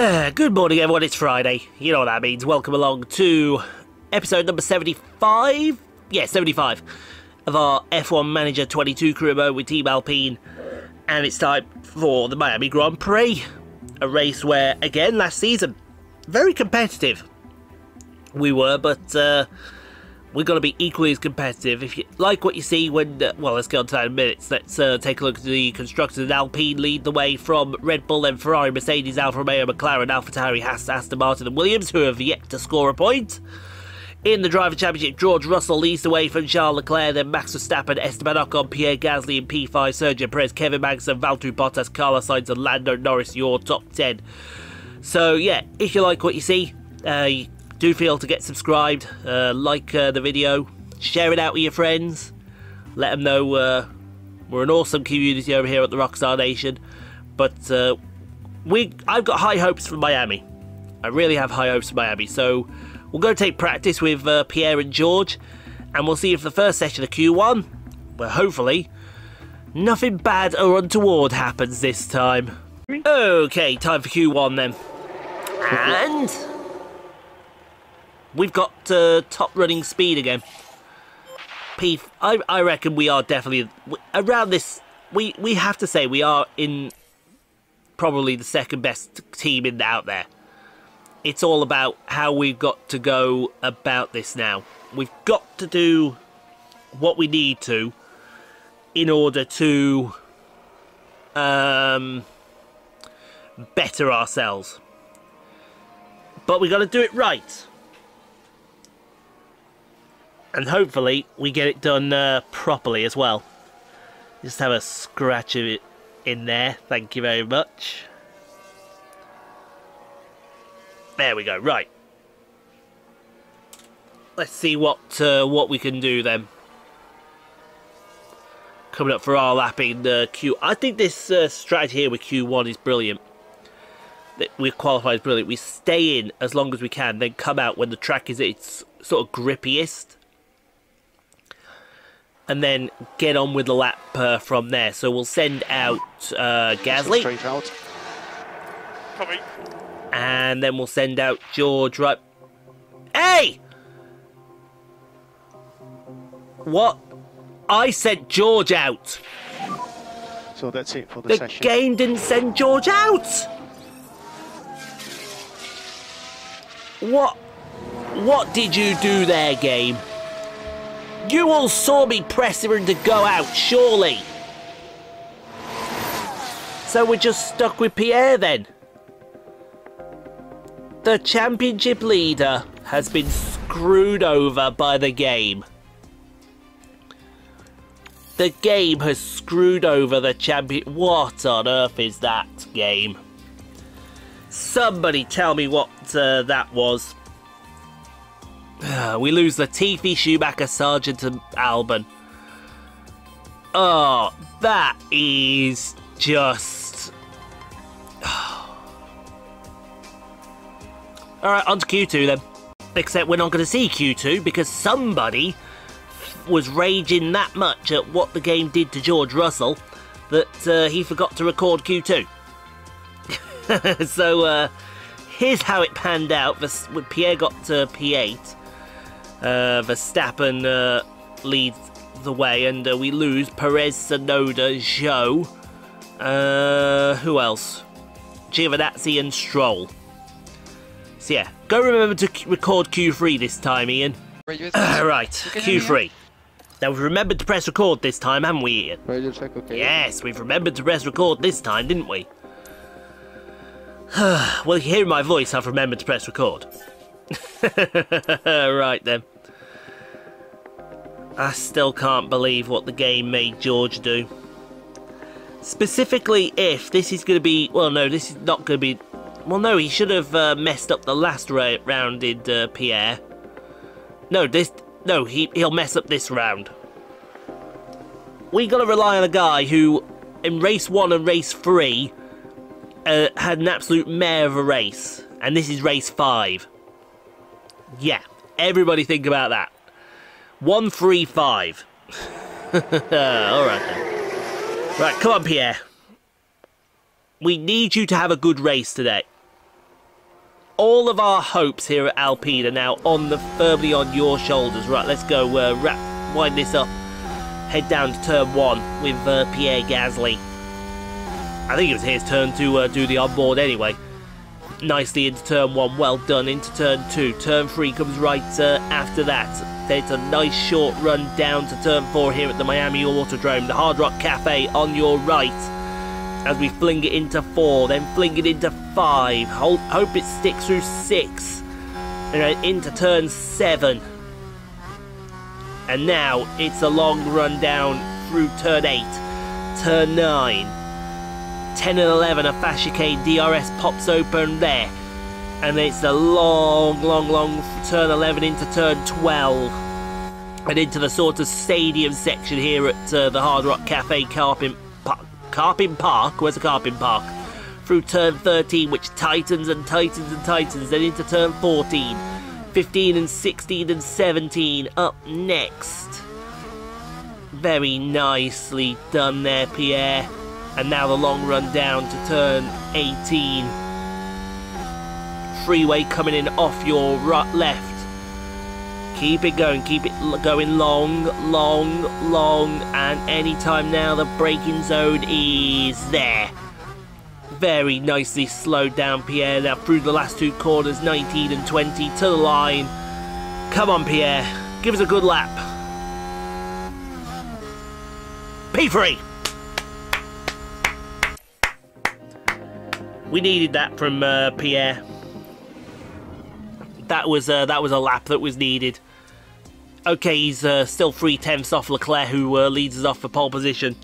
Uh, good morning, everyone. It's Friday. You know what that means. Welcome along to episode number 75. Yeah, 75 of our F1 Manager 22 career mode with Team Alpine. And it's time for the Miami Grand Prix. A race where, again, last season, very competitive we were, but uh, we're going to be equally as competitive. If you like what you see when, uh, well, let's get on to that in minutes. Let's uh, take a look at the constructors. Alpine lead the way from Red Bull, then Ferrari, Mercedes, Alfa Romeo, McLaren, AlphaTauri, Haas, Aston Martin, and Williams, who have yet to score a point. In the Driver Championship, George Russell leads the way from Charles Leclerc, then Max Verstappen, Esteban Ocon, Pierre Gasly in P5, Sergio Perez, Kevin Magnussen, Valtteri Bottas, Carlos Sainz, and Lando Norris, your top 10. So, yeah, if you like what you see, uh, do feel to get subscribed, uh, like uh, the video, share it out with your friends, let them know uh, we're an awesome community over here at the Rockstar Nation. But uh, we, I've got high hopes for Miami. I really have high hopes for Miami. So we'll go take practice with uh, Pierre and George, and we'll see if the first session of Q1, where hopefully nothing bad or untoward happens this time. Okay, time for Q1 then. And we've got uh, top running speed again. P, I, I reckon we are definitely around this. We we have to say we are in probably the second best team in out there. It's all about how we've got to go about this now. We've got to do what we need to in order to um, better ourselves. But we've got to do it right and hopefully we get it done uh, properly as well. Just have a scratch of it in there. Thank you very much. There we go. Right. Let's see what uh, what we can do then. Coming up for our lapping uh, Q. I think this uh, strategy here with Q1 is brilliant. We qualify as brilliant. We stay in as long as we can, then come out when the track is its sort of grippiest and then get on with the lap uh, from there. So we'll send out uh, Gasly. Straight out. Copy. And then we'll send out George right. Hey! What? I sent George out. So that's it for the, The session. game didn't send George out. What? What did you do there, game? You all saw me press him to go out, surely. So we're just stuck with Pierre then. The championship leader has been screwed over by the game. The game has screwed over the champion. What on earth is that game? Somebody tell me what uh, that was. we lose the Latifi, Schumacher, Sargeant, and Albon. Oh, that is just. Alright, on to Q2 then. Except we're not going to see Q2 because somebody was raging that much at what the game did to George Russell that uh, he forgot to record Q2. so uh, here's how it panned out. Pierre got to P8 uh, Verstappen uh, leads the way, and uh, we lose Perez, Tsunoda, Zhou. Uh, who else? Giovinazzi and Stroll. So yeah, go remember to record Q3 this time, Ian. right, Q3. Now we've remembered to press record this time, haven't we, Ian? Radio check, okay. Yes, we've remembered to press record this time, didn't we? well, if you hear my voice, I've remembered to press record. right then. I still can't believe what the game made George do. Specifically if this is going to be... Well, no, this is not going to be... Well, no, he should have uh, messed up the last round, did uh, Pierre. No, this... No, he, he'll mess up this round. We got to rely on a guy who, in race 1 and race 3, uh, had an absolute mare of a race. And this is race 5. Yeah, everybody think about that. 135. Alright then. Right, come on, Pierre. We need you to have a good race today. all of our hopes here at Alpine are now on the firmly on your shoulders. Right, let's go uh, wrap, wind this up. Head down to turn one with uh, Pierre Gasly. I think it was his turn to uh, do the onboard anyway. Nicely into turn one, well done. Into turn two. Turn three comes right uh, after that. It's a nice short run down to turn four here at the Miami Autodrome. The Hard Rock Cafe on your right as we fling it into four, then fling it into five. Hold, hope it sticks through six. And then into turn seven. And now it's a long run down through turn eight, turn nine, 10 and 11. A fast chicane DRS pops open there. And it's a long, long, long turn 11 into turn 12. And into the sort of stadium section here at uh, the Hard Rock Cafe Carpin Carpin Park. Where's the Carpin Park? Through turn 13, which tightens and tightens and tightens, then into turn 14, 15 and 16 and 17 up next. Very nicely done there, Pierre. And now the long run down to turn 18. Freeway coming in off your right, left. Keep it going, keep it going long, long, long, and anytime now the braking zone is there. Very nicely slowed down Pierre now through the last two corners, 19 and 20 to the line. Come on Pierre, give us a good lap. P3! We needed that from uh, Pierre. That was uh, that was a lap that was needed. Okay, he's uh, still three tenths off Leclerc, who uh, leads us off for pole position.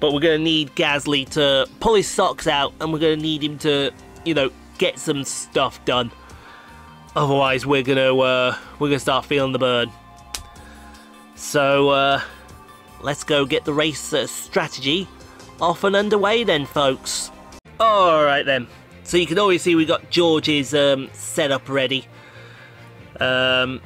But we're going to need Gasly to pull his socks out, and we're going to need him to, you know, get some stuff done. Otherwise, we're going to uh, we're to start feeling the burn. So uh, let's go get the race strategy off and underway, then, folks. All right then. So you can always see we got George's um, setup ready. Um,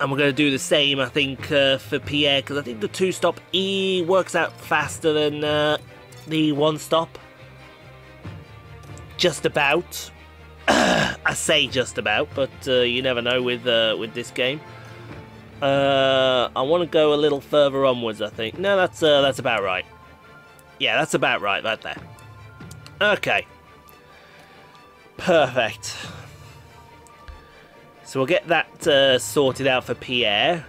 and we're going to do the same, I think, uh, for Pierre, because I think the two-stop E works out faster than uh, the one-stop. Just about. I say just about, but uh, you never know with uh, with this game. Uh, I want to go a little further onwards, I think. No, that's uh, that's about right. Yeah, that's about right, right there. Okay. Perfect. So we'll get that uh, sorted out for Pierre.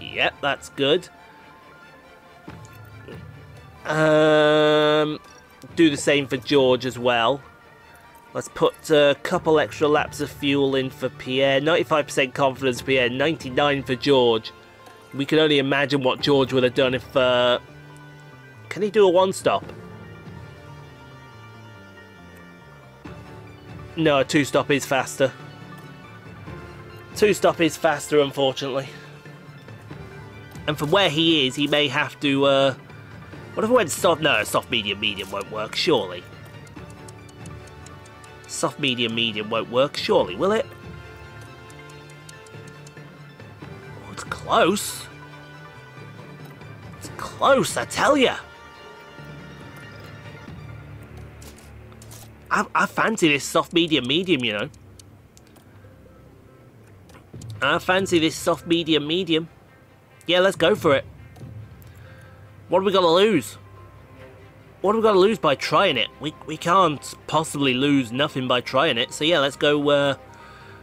Yep, that's good. Um, do the same for George as well. Let's put a couple extra laps of fuel in for Pierre. 95% confidence Pierre, 99 for George. We can only imagine what George would have done if... Uh... Can he do a one-stop? No, a two stop is faster. Two stop is faster, unfortunately. And from where he is, he may have to. Uh, what if I went soft? No, soft medium medium won't work. Surely. Soft medium medium won't work. Surely, will it? Oh, it's close. It's close, I tell you. I, I fancy this soft medium medium, you know. I fancy this soft medium medium. Yeah, let's go for it. What are we going to lose? What are we going to lose by trying it? We, we can't possibly lose nothing by trying it. So yeah, let's go uh,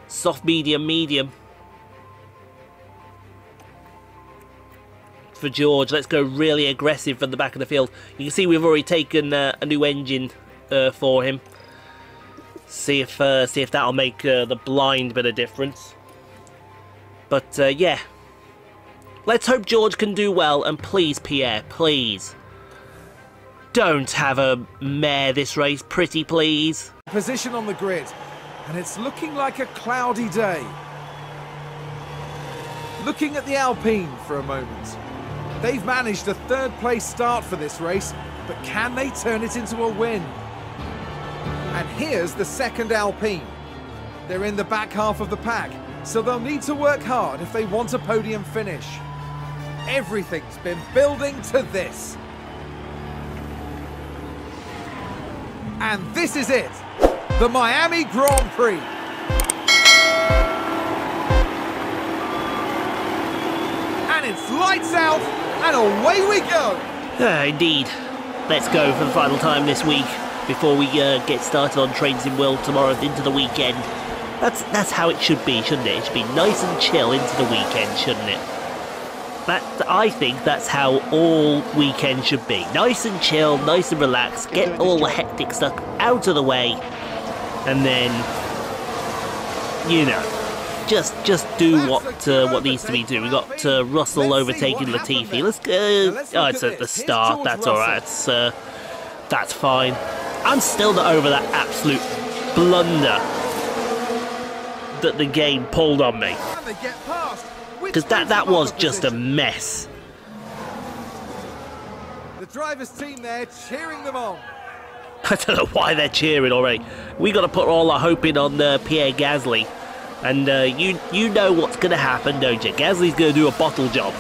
soft medium medium. For George, let's go really aggressive from the back of the field. You can see we've already taken uh, a new engine uh, for him. See if uh, see if that'll make uh, the blind bit of difference. But uh, yeah, let's hope George can do well. And please, Pierre, please don't have a mare this race, pretty please. Position on the grid, and it's looking like a cloudy day. Looking at the Alpine for a moment. They've managed a third place start for this race, but can they turn it into a win? And here's the second Alpine. They're in the back half of the pack, so they'll need to work hard if they want a podium finish. Everything's been building to this. And this is it. the Miami Grand Prix. And it's lights out, and away we go. Ah, indeed. Let's go for the final time this week before we uh, get started on Train Sim World tomorrow into the weekend. That's that's how it should be, shouldn't it? It should be nice and chill into the weekend, shouldn't it? That I think that's how all weekends should be. Nice and chill, nice and relaxed. Get all the hectic stuff out of the way, and then you know, just just do what uh, what needs to be done. We got uh, Russell overtaking Latifi. Let's go. Oh, it's at the start. That's all right. It's, uh, that's fine. I'm still not over that absolute blunder that the game pulled on me And they get past. because that that was just a mess. The driver's team there cheering them on. I don't know why they're cheering already. We got to put all our hope in on uh, Pierre Gasly, and uh, you you know what's going to happen, don't you? Gasly's going to do a bottle job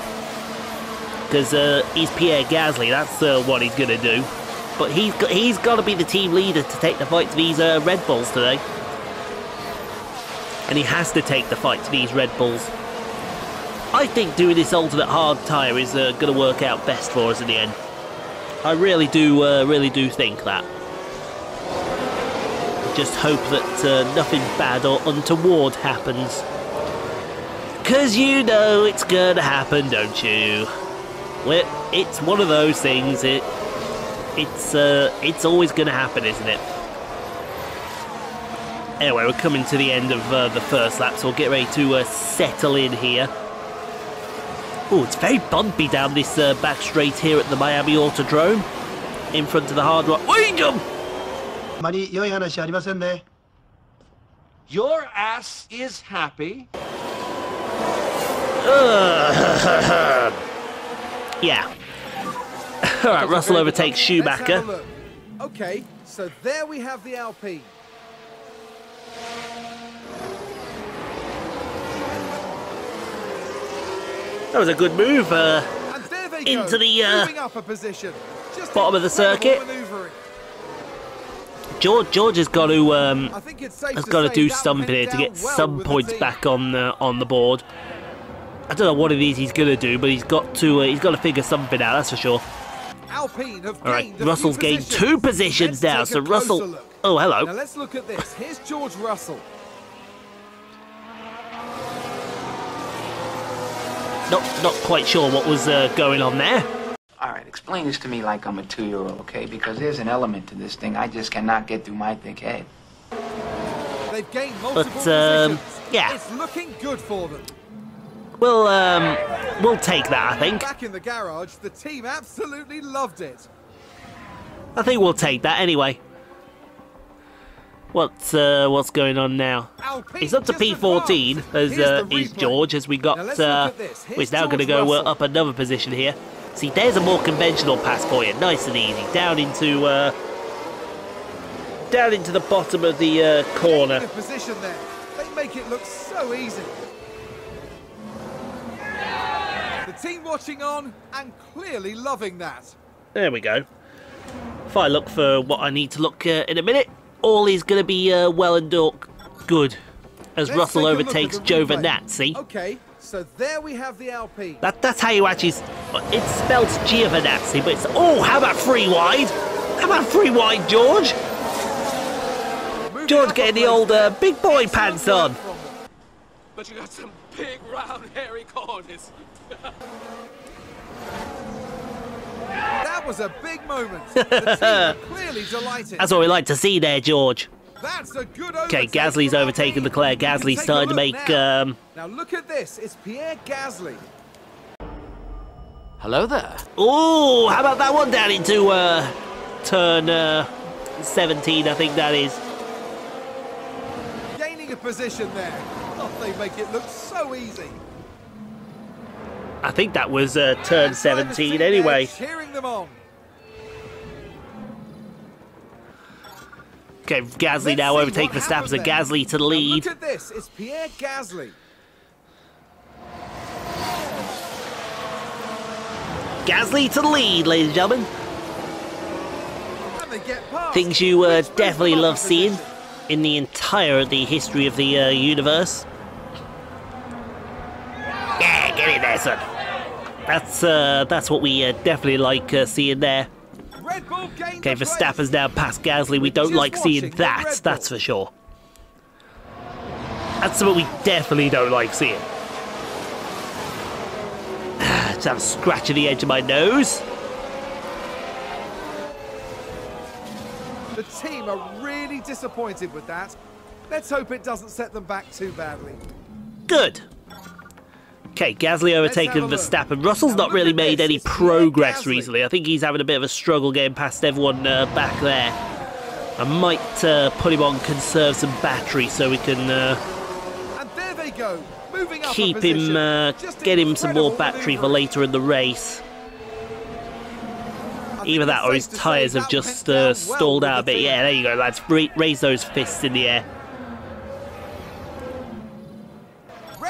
because uh, he's Pierre Gasly. That's uh, what he's going to do. But he's got, he's got to be the team leader to take the fight to these uh, Red Bulls today, and he has to take the fight to these Red Bulls. I think doing this alternate hard tyre is uh, going to work out best for us in the end. I really do, uh, really do think that. Just hope that uh, nothing bad or untoward happens. Cause you know it's gonna happen, don't you? Well, it's one of those things. It, it's uh, it's always going to happen, isn't it? Anyway, we're coming to the end of uh, the first lap, so we'll get ready to uh, settle in here. Oh, it's very bumpy down this uh, back straight here at the Miami Autodrome. In front of the hard rock. Wait, jump! Your ass is happy. yeah. All right, Russell overtakes Let's have a Schumacher. Okay, so there we have the Alpine. That was a good move. Uh, And there they Into go, the, uh, up a position. Just bottom of the circuit. George George has got to um, it's safe has to got to do something here to get well some points back on uh, on the board. I don't know what it is he's going to do, but he's got to uh, he's got to figure something out. That's for sure. Alpine have All right, gained Russell's gained positions. two positions Let's now. So Russell. look. Oh, hello. Now let's look at this. Here's George Russell. Not not quite sure what was uh, going on there. All right, explain this to me like I'm a two-year-old, okay? Because there's an element to this thing I just cannot get through my thick head. They've gained multiple um, positions. yeah. It's looking good for them. We'll um, we'll take that. I think. Back in the garage, the team absolutely loved it. I think we'll take that anyway. What's uh, what's going on now? Alpine It's up to P14 as uh, is. George as we got. Now uh, look at this. He's now going to go uh, up another position here. See, there's a more conventional pass for you, nice and easy, down into uh, down into the bottom of the uh, corner. Position there. They make it look so easy. The team watching on and clearly loving that. There we go. If I look for what I need to look uh, in a minute, all is going to be uh, well and good as Let's Russell take a look at overtakes Giovinazzi. Okay, so there we have the LP. That, that's how you actually. It's spelled Giovinazzi, but it's. Oh, how about free wide? How about free wide, George? Moving George getting the old uh, big boy pants on. But you got some big, round, hairy corners. That was a big moment. The team clearly delighted. That's what we like to see there, George. That's a good Okay, overtake Gasly's from overtaken Alpine. Leclerc. Gasly's take starting to make. now. Um, Now look at this. It's Pierre Gasly. Hello there. oh, how about that one down into uh, turn uh, 17, I think that is. Gaining a position there. They make it look so easy. I think that was uh, turn And 17 anyway. Cheering them on. Okay, Gasly Let's now overtake Verstappen, there. Gasly to the Now lead. Look at this. It's Pierre Gasly. Gasly to the lead, ladies and gentlemen. And they get past. Things you uh, definitely love seeing. in the entire the history of the uh, universe. Yeah, get in there, son. That's uh, that's what we uh, definitely like uh, seeing there. Red Bull Okay, Verstappen's now past Gasly. We don't like seeing that. That's for sure. That's something we definitely don't like seeing. Just have a scratch of the edge of my nose. The team are really disappointed with that. Let's hope it doesn't set them back too badly. Good. Okay, Gasly overtaken have a look. Verstappen. Russell's not really made any progress recently. I think he's having a bit of a struggle getting past everyone uh, back there. I might uh, put him on conserve some battery so we can uh, And there they go, moving up keep him, uh, get him some more battery for later in the race. Either that or his tyres have just uh, stalled out a bit. Yeah, there you go, lads. Raise those fists in the air.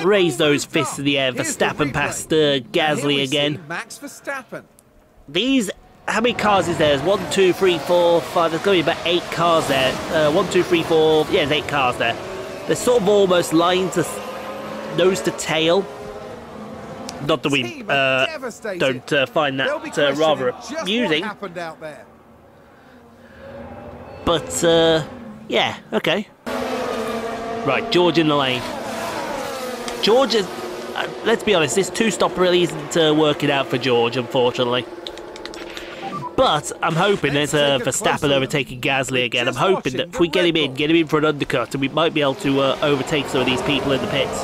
Raise those fists in the air. Verstappen past uh, Gasly again. Max Verstappen. These, how many cars is there? There's one, two, three, four, five. There's going to be about eight cars there. Uh, one, two, three, four. Yeah, there's eight cars there. They're sort of almost lined to nose to tail. Not that we uh, don't uh, find that uh, rather amusing, happened out there? but uh, yeah, okay. Right, George in the lane. George is. Uh, let's be honest, this two-stop really isn't uh, working out for George, unfortunately. But I'm hoping there's a take Verstappen overtaking Gasly again. I'm hoping that if we get him in, get him in for an undercut, and we might be able to uh, overtake some of these people in the pits.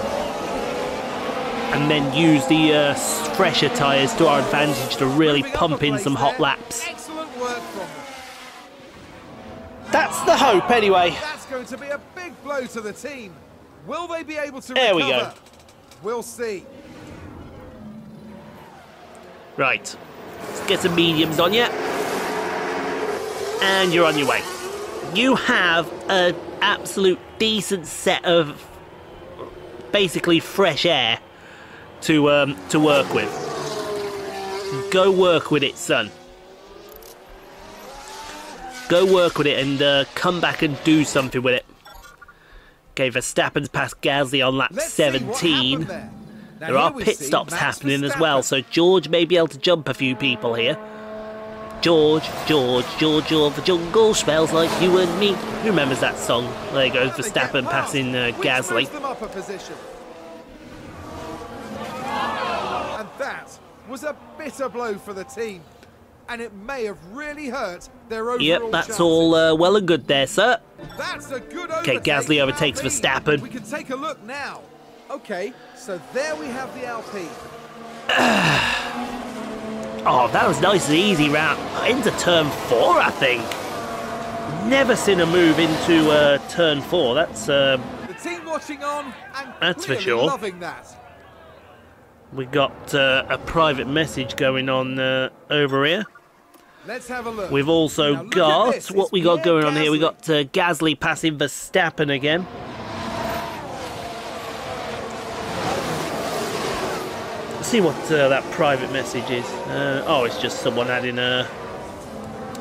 And then use the uh, fresher tyres to our advantage to really pump in some hot laps. Excellent work from them. That's the hope, anyway. That's going to be a big blow to the team. Will they be able to There we go. We'll see. Right. Let's get some mediums on you. And you're on your way. You have an absolute decent set of basically fresh air to um, to work with. Go work with it, son. Go work with it and uh, come back and do something with it. Okay, Verstappen's past Gasly on lap Let's 17. there. There are pit stops Max happening as well, so George may be able to jump a few people here. George, George, George of the jungle smells like you and me. Who remembers that song? There you go, Verstappen passing uh, Gasly. them up a position. And that was a bitter blow for the team. And it may have really hurt their overall Yep, that's chances. all uh, well and good there, sir. That's a good Okay, Gasly overtakes Alpine. Verstappen. We can take a look now. Okay, so there we have the Alpine. Oh, that was nice and easy round into turn four, I think. Never seen a move into uh, turn four. That's um, The team watching on and That's for sure. loving that. We got uh, a private message going on uh, over here. Let's have a look. We've also Now look got this, what it's we got Pierre going on here. We Gasly. got uh, Gasly passing Verstappen again. Let's see what uh, that private message is. Uh, oh, it's just someone adding a.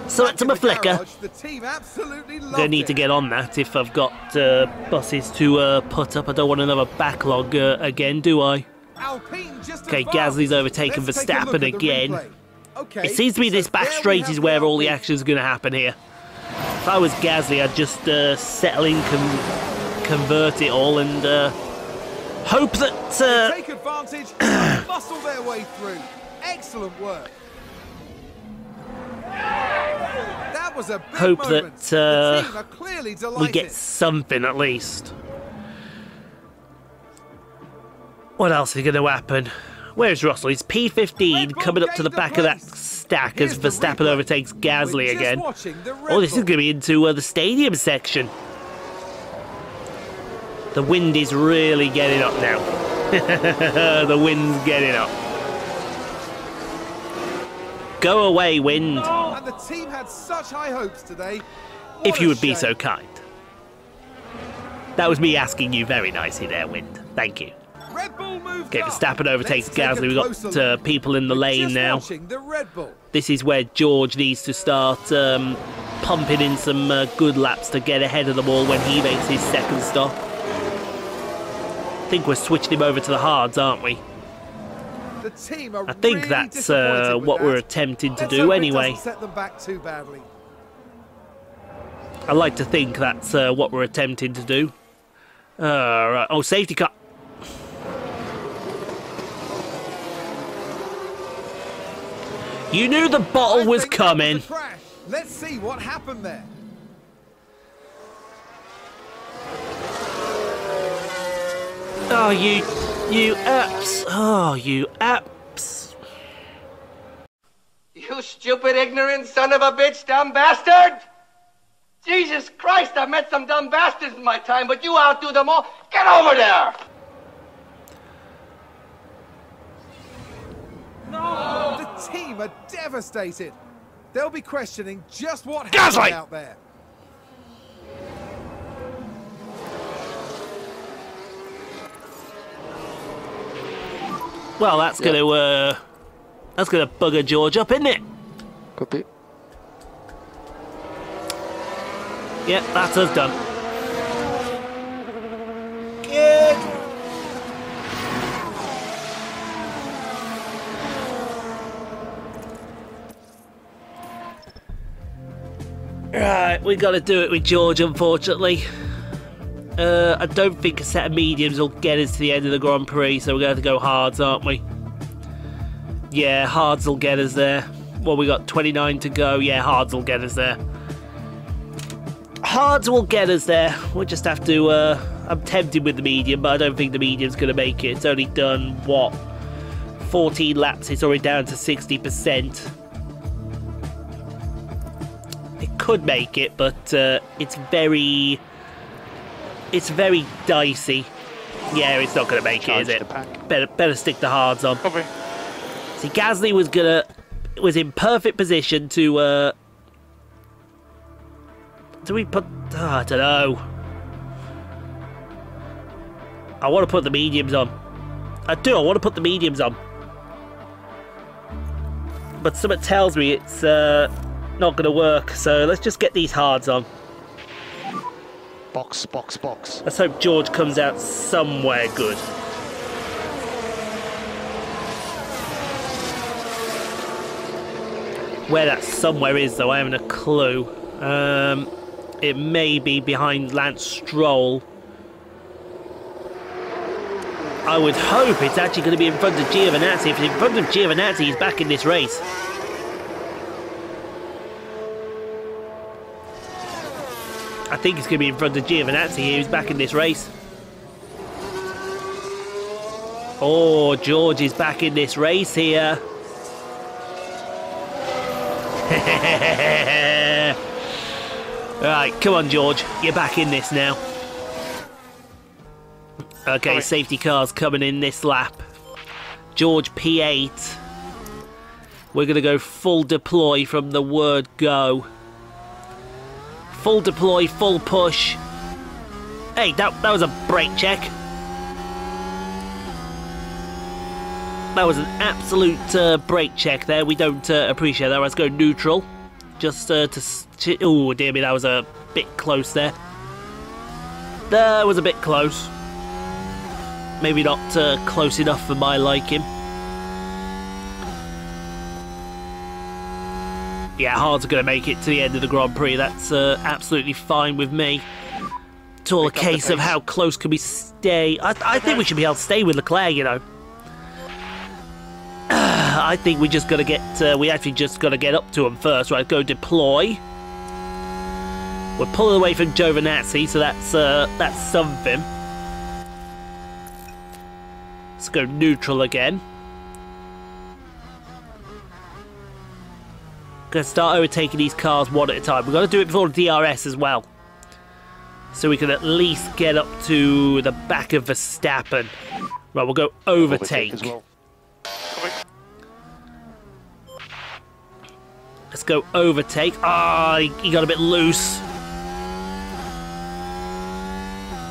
Select to Back my flicker. garage, The team absolutely Gonna need to get on that if I've got uh, buses to uh, put up. I don't want another backlog uh, again, do I? Okay. Gasly's overtaken Let's Verstappen look at the again. Okay, It seems to be so this back straight is where all the action is going to happen here. If I was Gasly, I'd just uh, settle in, con- convert it all, and uh, hope that. Uh, Take advantage muscle their way through. Excellent work. That was a big Hope moment. that, uh, the team are clearly delighted. we get something at least. What else is going to happen? Where's Russell? He's P15 coming up to the back of that stack Here's as the Verstappen overtakes Gasly again. Oh, this is going to be into uh, the stadium section. The wind is really getting up now. the wind's getting up. Go away, wind, And the team had such high hopes today. What if you would be so kind. That was me asking you very nicely there, wind. Thank you. Red Bull moved Okay. Verstappen overtakes Let's take a Gasly. We've got uh, people in the lane now. the. This is where George needs to start um, pumping in some uh, good laps to get ahead of them all when he makes his second stop. I think we're switching him over to the hards, aren't we? The team are I think really that's uh, what that. we're attempting to Let's do anyway. set them back too badly. I like to think that's uh, what we're attempting to do. Uh, right. Oh, safety car. You knew the bottle I was think that was coming. crash. Let's see what happened there. Oh, you, you apps. Oh, you apps. You stupid, ignorant son of a bitch, dumb bastard! Jesus Christ, I've met some dumb bastards in my time, but you outdo them all. Get over there! The team are devastated. They'll be questioning just what Gasly! happened out there. Well, that's gonna uh, that's gonna bugger George up, isn't it? Copy. Yep, that's us done. Right, we got to do it with George, unfortunately. Uh, I don't think a set of mediums will get us to the end of the Grand Prix, so we're going to to go hards, aren't we? Yeah, hards will get us there. Well, we got 29 to go. Yeah, hards will get us there. Hards will get us there. We'll just have to. Uh, I'm tempted with the medium, but I don't think the medium's going to make it. It's only done, what, 14 laps. It's already down to 60%. Could make it, but uh, it's very. It's very dicey. Yeah, it's not going to make Charge it, is it? Better, better stick the hards on. Copy. See, Gasly was gonna was in perfect position to. uh Do we put? oh, I don't know. I want to put the mediums on. I do. I want to put the mediums on. But something tells me it's uh, not going to work. So let's just get these hards on. Box, box, box. Let's hope George comes out somewhere good. Where that somewhere is, though, I haven't a clue. Um, it may be behind Lance Stroll. I would hope it's actually going to be in front of Giovinazzi. If it's in front of Giovinazzi, he's back in this race. I think it's going to be in front of Giovinazzi here. He's back in this race. Oh, George is back in this race here. right, come on, George. You're back in this now. Okay, Right. safety cars coming in this lap. George P8. We're going to go full deploy from the word go. Full deploy, full push. Hey, that, that was a brake check. That was an absolute uh, brake check there. We don't uh, appreciate that. Let's go neutral. Just uh, to... Oh, dear me, that was a bit close there. That was a bit close. Maybe not uh, close enough for my liking. Yeah, Hard's going to make it to the end of the Grand Prix. That's uh, absolutely fine with me. It's all a Pick the case of how close can we stay. I, I think we should be able to stay with Leclerc, you know. I think we just got to get. Uh, we actually just got to get up to him first. Right, go deploy. We're pulling away from Giovinazzi, so that's uh, that's something. Let's go neutral again. Gonna start overtaking these cars one at a time. We've got to do it before the DRS as well. So we can at least get up to the back of Verstappen. Right, we'll go overtake. well. Let's go overtake. Ah, he, he got a bit loose.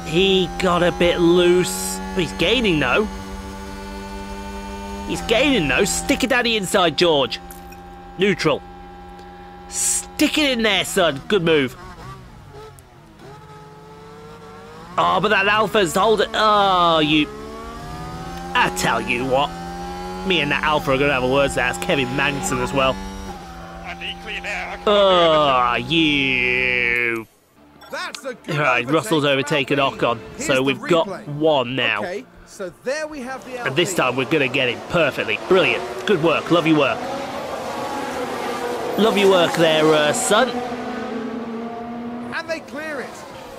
He got a bit loose. But he's gaining though. He's gaining though. Stick it down the inside, George. Neutral. Stick it in there, son. Good move. Oh, but that Alpha's hold it. Oh, you. I tell you what. Me and that Alpha are going to have a words to ask Kevin Magnussen as well. Oh, you. That's a good Right, Russell's overtaken. Ocon, so we've got one now. Okay, so there we have the And this time we're going to get it perfectly. Brilliant. Good work. Love your work. Love your work there, uh, son. And they clear it.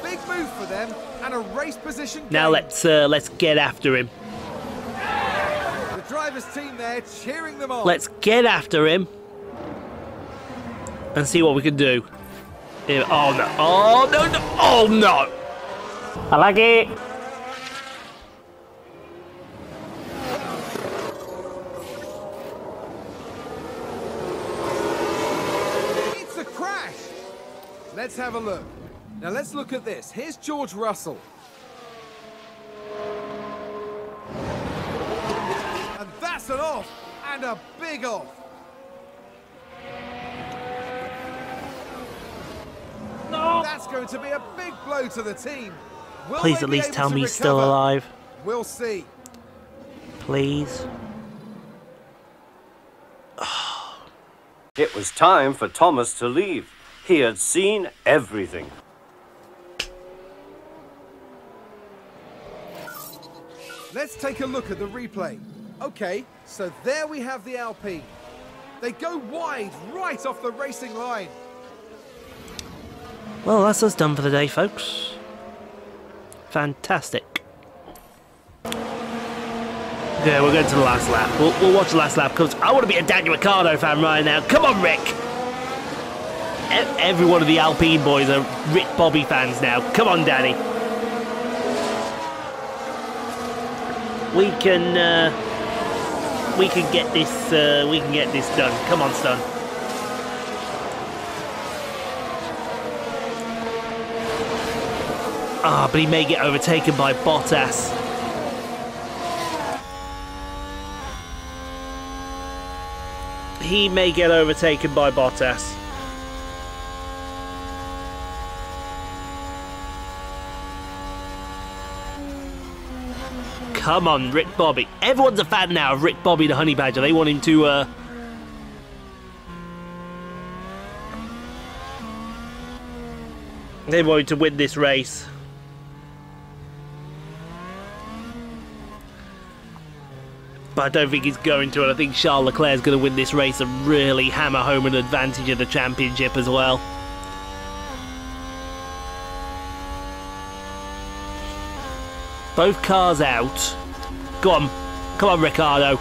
Big move for them and a race position Now gain. let's uh, let's get after him. The driver's team there cheering them on. Let's get after him and see what we can do. Oh no! Oh no! no. Oh no! I like it. It's a crash. Let's have a look. Now let's look at this. Here's George Russell. And that's an off. And a big off. No. That's going to be a big blow to the team. Will Please at least tell me he's still alive. We'll see. Please. It was time for Thomas to leave. He had seen everything. Let's take a look at the replay. Okay, so there we have the Alpine. They go wide right off the racing line. Well, that's us done for the day, folks. Fantastic. Yeah, we're going to the last lap. We'll, we'll watch the last lap because I want to be a Daniel Ricciardo fan right now. Come on, Rick. Every one of the Alpine boys are Rick Bobby fans now. Come on, Danny. We can, uh, we can get this, uh, we can get this done. Come on, son. Ah, but he may get overtaken by Bottas. He may get overtaken by Bottas. Come on, Rick Bobby. Everyone's a fan now of Rick Bobby the Honey Badger. They want him to, uh... They want him to win this race. But I don't think he's going to, and I think Charles Leclerc's going to win this race and really hammer home an advantage of the championship as well. Both cars out. Go on. Come on, Ricciardo.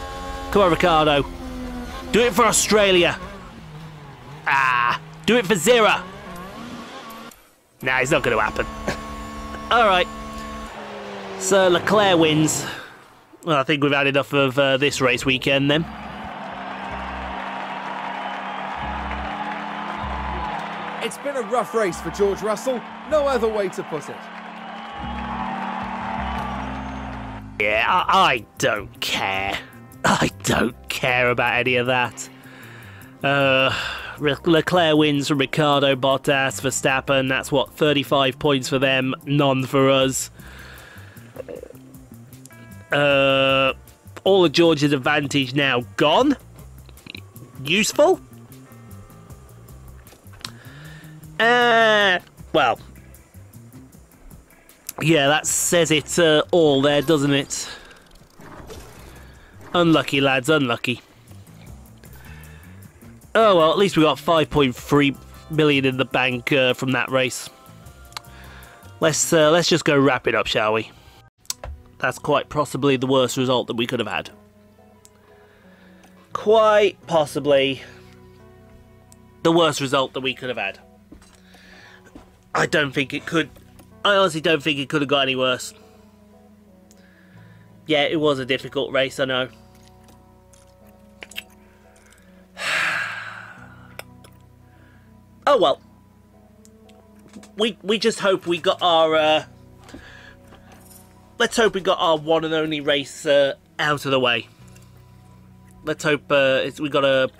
Come on, Ricciardo. Do it for Australia. Ah, do it for Zira. Nah, it's not going to happen. Alright. So Leclerc wins. Well, I think we've had enough of uh, this race weekend then. It's been a rough race for George Russell. No other way to put it. Yeah, I, I don't care. I don't care about any of that. Uh, Leclerc wins from Ricciardo, Bottas, Verstappen. That's what, 35 points for them, none for us. Uh, all of George's advantage now gone. Useful? Uh, well, yeah, that says it uh, all there, doesn't it? Unlucky, lads, unlucky. Oh well, at least we got 5.3 million in the bank uh, from that race. Let's uh, let's just go wrap it up, shall we? That's quite possibly the worst result that we could have had. Quite possibly the worst result that we could have had. I don't think it could. I honestly don't think it could have got any worse. Yeah, it was a difficult race, I know. Oh well. We we just hope we got our uh, let's hope we got our one and only race uh, out of the way. Let's hope uh, we got a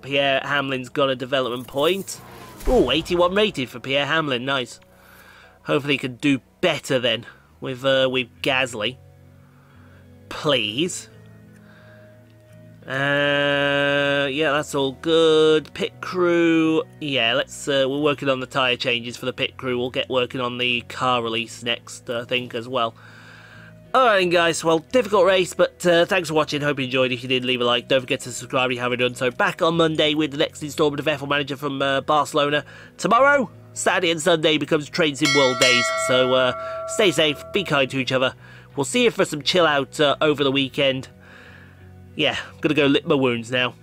Pierre Hamlin's got a development point. Oh, 81 rated for Pierre Hamlin, nice. Hopefully he can do better then with uh, with Gasly. Please. Uh, yeah, that's all good. Pit crew, yeah, let's. Uh, we're working on the tyre changes for the pit crew. We'll get working on the car release next, I think, as well. Alright guys, well, difficult race, but uh, thanks for watching, hope you enjoyed. If you did, leave a like. Don't forget to subscribe if you haven't done so. Back on Monday with the next instalment of F1 Manager from uh, Barcelona. Tomorrow, Saturday and Sunday becomes Train Sim World Days, so uh, stay safe, be kind to each other. We'll see you for some chill out uh, over the weekend. Yeah, I'm gonna go lick my wounds now.